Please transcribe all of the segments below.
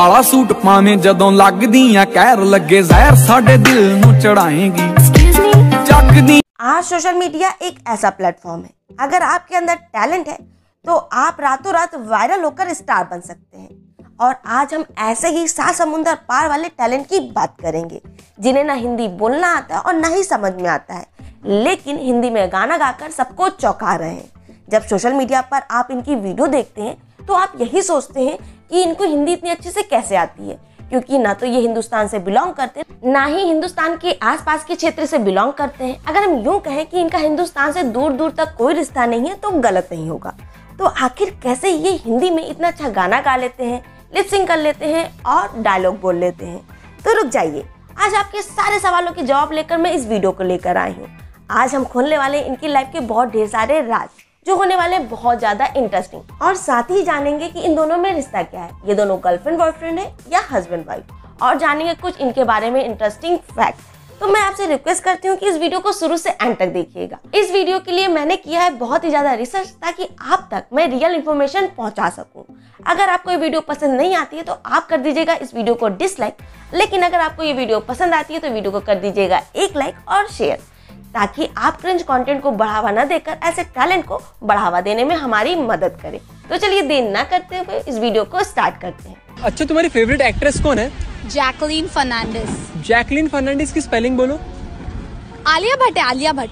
ਕਾਲਾ ਸੂਟ ਪਾਵੇਂ ਜਦੋਂ ਲੱਗਦੀਆਂ ਕਹਿਰ ਲੱਗੇ ਜ਼ਹਿਰ ਸਾਡੇ ਦਿਲ ਨੂੰ ਚੜਾਏਗੀ ਚੱਕਦੀ आज सोशल मीडिया एक ऐसा प्लेटफॉर्म है अगर आपके अंदर टैलेंट है तो आप रातों रात वायरल होकर स्टार बन सकते हैं और आज हम ऐसे ही सात समुंदर पार वाले टैलेंट की बात करेंगे जिन्हें ना हिंदी बोलना आता है और ना ही समझ में आता है लेकिन हिंदी में गाना गाकर सबको चौंका रहे हैं जब सोशल मीडिया पर आप इनकी वीडियो देखते हैं तो आप यही सोचते हैं कि इनको हिंदी इतनी अच्छे से कैसे आती है? क्योंकि ना तो ये हिंदुस्तान से बिलोंग करते हैं, ना ही हिंदुस्तान के आसपास के क्षेत्र से बिलोंग करते हैं। अगर हम यूँ कहें कि इनका हिंदुस्तान से दूर दूर तक कोई रिश्ता नहीं है तो गलत नहीं होगा। तो आखिर कैसे ये हिंदी में इतना अच्छा गाना गा लेते हैं लिपसिंग कर लेते हैं और डायलॉग बोल लेते हैं? तो रुक जाइए। आज आपके सारे सवालों के जवाब लेकर मैं इस वीडियो को लेकर आई हूँ। आज हम खोलने वाले इनकी लाइफ के बहुत ढेर सारे राज। जो होने वाले बहुत ज़्यादा इंटरेस्टिंग और साथ ही जानेंगे कि इन दोनों में रिश्ता क्या है। ये दोनों गर्लफ्रेंड बॉयफ्रेंड है या हस्बैंड वाइफ और जानेंगे कुछ इनके बारे में इंटरेस्टिंग फैक्ट तो मैं आपसे रिक्वेस्ट करती हूँ कि इस वीडियो को शुरू से एंड तक देखिएगा। इस वीडियो के लिए मैंने किया है बहुत ही ज़्यादा रिसर्च ताकि आप तक मैं रियल इन्फॉर्मेशन पहुँचा सकूँ। अगर आपको ये वीडियो पसंद नहीं आती है तो आप कर दीजिएगा इस वीडियो को डिसलाइक लेकिन अगर आपको ये वीडियो पसंद आती है तो वीडियो को कर दीजिएगा एक लाइक और शेयर ताकि आप क्रिंज कंटेंट को बढ़ावा न देकर ऐसे टैलेंट को बढ़ावा देने में हमारी मदद करें। तो चलिए देर न करते हुए इस वीडियो को स्टार्ट करते हैं। अच्छा तुम्हारी फेवरेट एक्ट्रेस कौन है? जैकलीन फर्नांडिस जैकलिन फर्नांडिस की स्पेलिंग बोलो। आलिया भट्ट है आलिया भट्ट।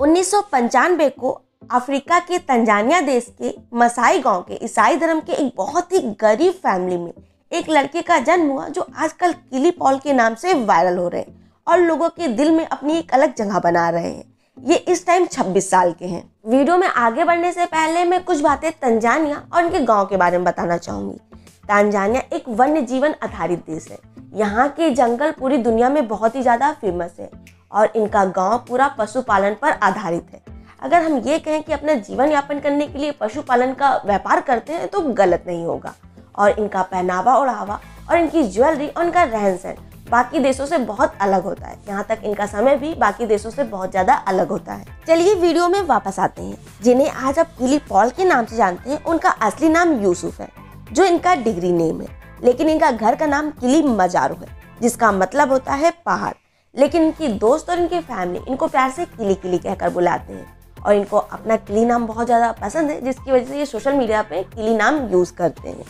उन्नीस को अफ्रीका के तंजानिया देश के मसाई गाँव के ईसाई धर्म के एक बहुत ही गरीब फैमिली में एक लड़के का जन्म हुआ जो आजकल किली पॉल के नाम से वायरल हो रहे हैं। और लोगों के दिल में अपनी एक अलग जगह बना रहे हैं। ये इस टाइम 26 साल के हैं। वीडियो में आगे बढ़ने से पहले मैं कुछ बातें तंजानिया और इनके गाँव के बारे में बताना चाहूँगी। तंजानिया एक वन्य जीवन आधारित देश है। यहाँ के जंगल पूरी दुनिया में बहुत ही ज़्यादा फ़ेमस है और इनका गाँव पूरा पशुपालन पर आधारित है। अगर हम ये कहें कि अपना जीवन यापन करने के लिए पशुपालन का व्यापार करते हैं तो गलत नहीं होगा। और इनका पहनावा ओढ़ावा और इनकी ज्वेलरी और इनका रहन सहन बाकी देशों से बहुत अलग होता है। यहाँ तक इनका समय भी बाकी देशों से बहुत ज़्यादा अलग होता है। चलिए वीडियो में वापस आते हैं, जिन्हें आज आप किली पॉल के नाम से जानते हैं। उनका असली नाम यूसुफ है, जो इनका डिग्री नेम है। लेकिन इनका घर का नाम किली मजारू है, जिसका मतलब होता है पहाड़। लेकिन इनकी दोस्त और इनकी फैमिली इनको प्यार से किली किली कहकर बुलाते हैं। और इनको अपना किली नाम बहुत ज़्यादा पसंद है, जिसकी वजह से ये सोशल मीडिया पे किली नाम यूज़ करते हैं।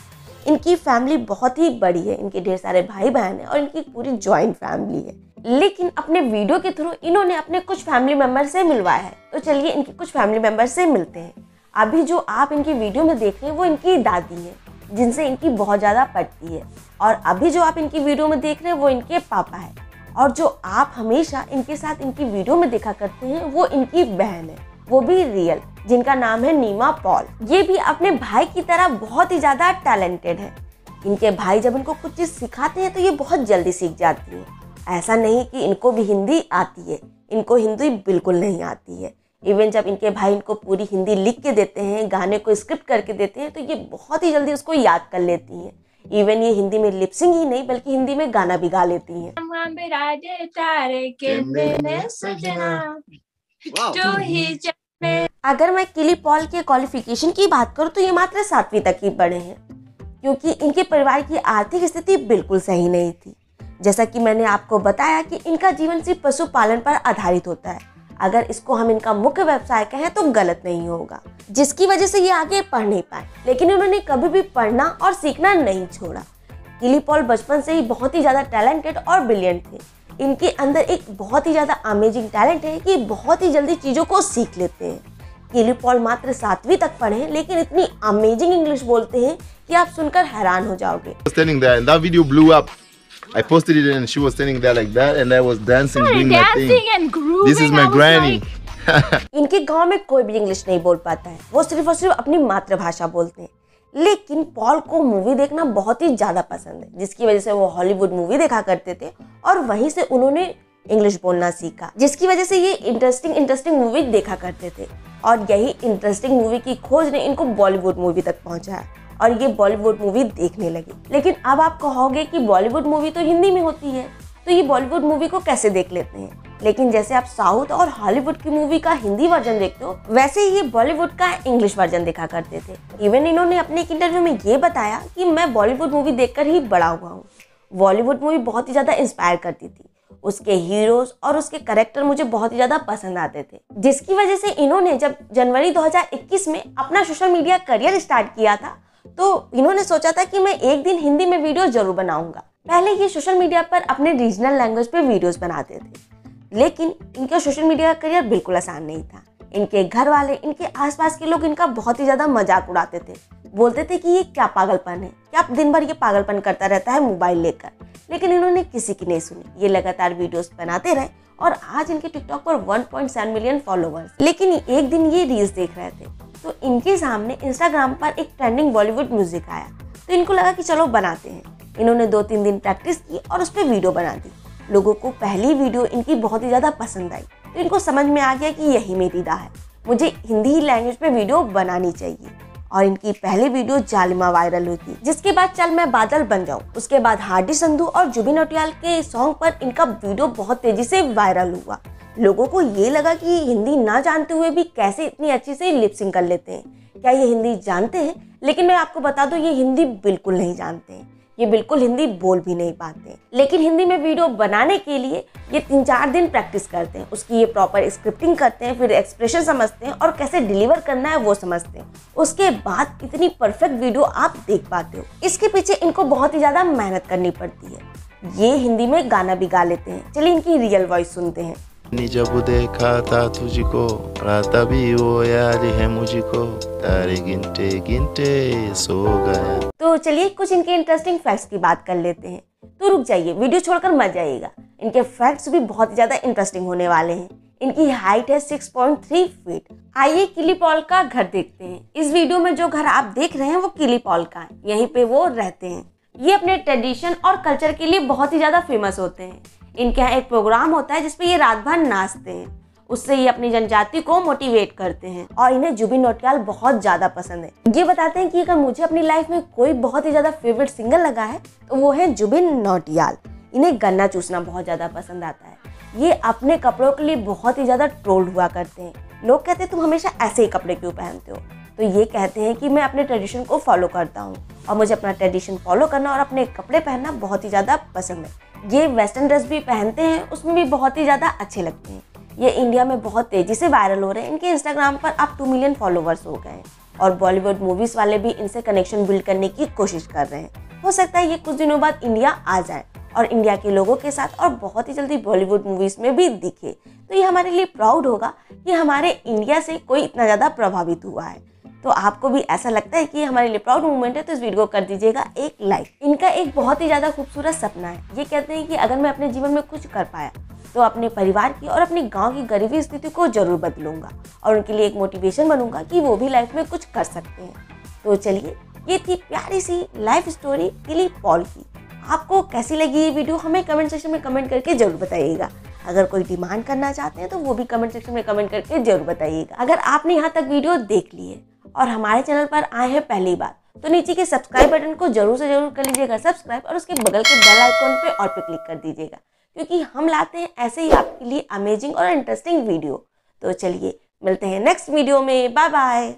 इनकी फैमिली बहुत ही बड़ी है, इनके ढेर सारे भाई बहन हैं और इनकी पूरी ज्वाइंट फैमिली है। लेकिन अपने वीडियो के थ्रू इन्होंने अपने कुछ फैमिली मेंबर से मिलवाया है। तो चलिए इनके कुछ फैमिली मेंबर से मिलते हैं। अभी जो आप इनकी वीडियो में देख रहे हैं, वो इनकी दादी है, जिनसे इनकी बहुत ज़्यादा पटती है। और अभी जो आप इनकी वीडियो में देख रहे हैं, वो इनके पापा है। और जो आप हमेशा इनके साथ इनकी वीडियो में देखा करते हैं, वो इनकी बहन है, वो भी रियल जिनका नाम है नीमा पॉल। ये भी अपने भाई की तरह बहुत ही ज़्यादा टैलेंटेड है। इनके भाई जब इनको कुछ चीज़ सिखाते हैं तो ये बहुत जल्दी सीख जाती है। ऐसा नहीं कि इनको भी हिंदी आती है। इनको हिंदी बिल्कुल नहीं आती है। इवन जब इनके भाई इनको पूरी हिंदी लिख के देते हैं गाने को स्क्रिप्ट करके देते हैं तो ये बहुत ही जल्दी उसको याद कर लेती हैं। इवन ये हिंदी में लिपसिंग ही नहीं बल्कि हिंदी में गाना भी गा लेती हैं। जो ही अगर मैं किली पॉल के क्वालिफिकेशन की बात करूँ तो ये मात्र सातवीं तक ही पढ़े हैं। क्योंकि इनके परिवार की आर्थिक स्थिति बिल्कुल सही नहीं थी। जैसा कि मैंने आपको बताया कि इनका जीवन सिर्फ़ पशुपालन पर आधारित होता है। अगर इसको हम इनका मुख्य व्यवसाय कहें तो गलत नहीं होगा। जिसकी वजह से ये आगे पढ़ नहीं पाए। लेकिन इन्होंने कभी भी पढ़ना और सीखना नहीं छोड़ा। किली पॉल बचपन से ही बहुत ही ज़्यादा टैलेंटेड और ब्रिलियंट थे। इनके अंदर एक बहुत ही ज़्यादा अमेजिंग टैलेंट है कि बहुत ही जल्दी चीज़ों को सीख लेते हैं। किली पॉल मात्र सातवीं तक पढ़े हैं लेकिन इतनी अमेजिंग इंग्लिश बोलते हैं कि आप सुनकर हैरान हो जाओगे standing there and that video blew up. I posted it and she was standing there like that and I was dancing doing dancing my thing. and grooving. This is my granny. like, इनके गाँव में कोई भी English नहीं बोल पाता है वो सिर्फ़ और सिर्फ़ अपनी मातृभाषा बोलते हैं लेकिन पॉल को मूवी देखना बहुत ही ज़्यादा पसंद है जिसकी वजह से वो हॉलीवुड मूवी देखा करते थे और वहीं से उन्होंने इंग्लिश बोलना सीखा जिसकी वजह से ये इंटरेस्टिंग इंटरेस्टिंग मूवी देखा करते थे और यही इंटरेस्टिंग मूवी की खोज ने इनको बॉलीवुड मूवी तक पहुँचाया और ये बॉलीवुड मूवी देखने लगी। लेकिन अब आप कहोगे कि बॉलीवुड मूवी तो हिंदी में होती है तो ये बॉलीवुड मूवी को कैसे देख लेते हैं? लेकिन जैसे आप साउथ और हॉलीवुड की मूवी का हिंदी वर्जन देखते हो, वैसे ही ये बॉलीवुड का इंग्लिश वर्जन देखा करते थे। इवन इन्होंने अपने एक इंटरव्यू में ये बताया कि मैं बॉलीवुड मूवी देखकर ही बड़ा हुआ हूँ। बॉलीवुड मूवी बहुत ही ज़्यादा इंस्पायर करती थी। उसके हीरोज और उसके करेक्टर मुझे बहुत ही ज़्यादा पसंद आते थे। जिसकी वजह से इन्होंने जब जनवरी 2021 में अपना सोशल मीडिया करियर स्टार्ट किया था तो इन्होंने सोचा था कि मैं एक दिन हिंदी में वीडियो ज़रूर बनाऊँगा। पहले ये सोशल मीडिया पर अपने रीजनल लैंग्वेज पे वीडियोस बनाते थे, लेकिन इनका सोशल मीडिया का करियर बिल्कुल आसान नहीं था। इनके घर वाले इनके आसपास के लोग इनका बहुत ही ज़्यादा मज़ाक उड़ाते थे। बोलते थे कि ये क्या पागलपन है? क्या दिन भर ये पागलपन करता रहता है मोबाइल लेकर? लेकिन इन्होंने किसी की नहीं सुनी। ये लगातार वीडियोस बनाते रहे और आज इनके टिकटॉक पर 1.7 मिलियन फॉलोअर्स लेकिन एक दिन ये रील्स देख रहे थे। तो इनके सामने इंस्टाग्राम पर एक ट्रेंडिंग बॉलीवुड म्यूज़िक आया। तो इनको लगा कि चलो बनाते हैं। इन्होंने दो तीन दिन प्रैक्टिस की और उस पर वीडियो बना दी। लोगों को पहली वीडियो इनकी बहुत ही ज़्यादा पसंद आई। तो इनको समझ में आ गया कि यही मेरी राह है। मुझे हिंदी लैंग्वेज पे वीडियो बनानी चाहिए। और इनकी पहली वीडियो जालिमा वायरल हुई थी, जिसके बाद चल मैं बादल बन जाऊँ। उसके बाद हार्डी संधू और जुबिन नोटियाल के सॉन्ग पर इनका वीडियो बहुत तेज़ी से वायरल हुआ। लोगों को ये लगा कि ये हिंदी ना जानते हुए भी कैसे इतनी अच्छी से लिपसिंग कर लेते हैं। क्या ये हिंदी जानते हैं? लेकिन मैं आपको बता दूँ, ये हिंदी बिल्कुल नहीं जानते हैं। ये बिल्कुल हिंदी बोल भी नहीं पाते लेकिन हिंदी में वीडियो बनाने के लिए ये तीन चार दिन प्रैक्टिस करते हैं। उसकी ये प्रॉपर स्क्रिप्टिंग करते हैं, फिर एक्सप्रेशन समझते हैं और कैसे डिलीवर करना है वो समझते हैं। उसके बाद इतनी परफेक्ट वीडियो आप देख पाते हो। इसके पीछे इनको बहुत ही ज़्यादा मेहनत करनी पड़ती है। ये हिंदी में गाना भी गा लेते हैं। चलिए इनकी रियल वॉइस सुनते हैं। जब देखा था तुझको तभी वो याद है मुझको तारे गिनते गिनते सो गया तो चलिए कुछ इनके इंटरेस्टिंग फैक्ट्स की बात कर लेते हैं। तो रुक जाइए वीडियो छोड़कर मत जाइएगा। इनके फैक्ट्स भी बहुत ज़्यादा इंटरेस्टिंग होने वाले हैं। इनकी हाइट है 6.3 फीट आइए किली पॉल का घर देखते हैं। इस वीडियो में जो घर आप देख रहे हैं, वो किली पॉल का है। यहीं पे वो रहते हैं। ये अपने ट्रेडिशन और कल्चर के लिए बहुत ही ज़्यादा फ़ेमस होते हैं। इनके यहाँ एक प्रोग्राम होता है जिसपे ये रात भर नाचते हैं। उससे ये अपनी जनजाति को मोटिवेट करते हैं और इन्हें जुबिन नोटियाल बहुत ज़्यादा पसंद है। ये बताते हैं कि अगर मुझे अपनी लाइफ में कोई बहुत ही ज़्यादा फेवरेट सिंगर लगा है तो वो है जुबिन नोटियाल। इन्हें गन्ना चूसना बहुत ज़्यादा पसंद आता है। ये अपने कपड़ों के लिए बहुत ही ज़्यादा ट्रोल्ड हुआ करते हैं। लोग कहते हैं, तुम हमेशा ऐसे ही कपड़े क्यों पहनते हो? तो ये कहते हैं कि मैं अपने ट्रेडिशन को फॉलो करता हूँ और मुझे अपना ट्रेडिशन फॉलो करना और अपने कपड़े पहनना बहुत ही ज़्यादा पसंद है। ये वेस्टर्न ड्रेस भी पहनते हैं, उसमें भी बहुत ही ज़्यादा अच्छे लगते हैं। ये इंडिया में बहुत तेज़ी से वायरल हो रहे हैं, इनके इंस्टाग्राम पर अब टू मिलियन फॉलोवर्स हो गए हैं और बॉलीवुड मूवीज़ वाले भी इनसे कनेक्शन बिल्ड करने की कोशिश कर रहे हैं। हो सकता है ये कुछ दिनों बाद इंडिया आ जाए और इंडिया के लोगों के साथ और बहुत ही जल्दी बॉलीवुड मूवीज़ में भी दिखे। तो ये हमारे लिए प्राउड होगा कि हमारे इंडिया से कोई इतना ज़्यादा प्रभावित हुआ है। तो आपको भी ऐसा लगता है कि हमारे लिए प्राउड मूवमेंट है तो इस वीडियो को कर दीजिएगा एक लाइक इनका एक बहुत ही ज़्यादा खूबसूरत सपना है। ये कहते हैं कि अगर मैं अपने जीवन में कुछ कर पाया तो अपने परिवार की और अपने गाँव की गरीबी स्थिति को ज़रूर बदलूँगा और उनके लिए एक मोटिवेशन बनूँगा कि वो भी लाइफ में कुछ कर सकते हैं। तो चलिए, ये थी प्यारी सी लाइफ स्टोरी किली पॉल की। आपको कैसी लगी ये वीडियो हमें कमेंट सेक्शन में कमेंट करके ज़रूर बताइएगा। अगर कोई डिमांड करना चाहते हैं तो वो भी कमेंट सेक्शन में कमेंट करके ज़रूर बताइएगा। अगर आपने यहाँ तक वीडियो देख ली है और हमारे चैनल पर आए हैं पहली बार तो नीचे के सब्सक्राइब बटन को ज़रूर से ज़रूर कर लीजिएगा सब्सक्राइब और उसके बगल के बेल आइकॉन पे और पे क्लिक कर दीजिएगा, क्योंकि हम लाते हैं ऐसे ही आपके लिए अमेजिंग और इंटरेस्टिंग वीडियो तो चलिए, मिलते हैं नेक्स्ट वीडियो में। Bye bye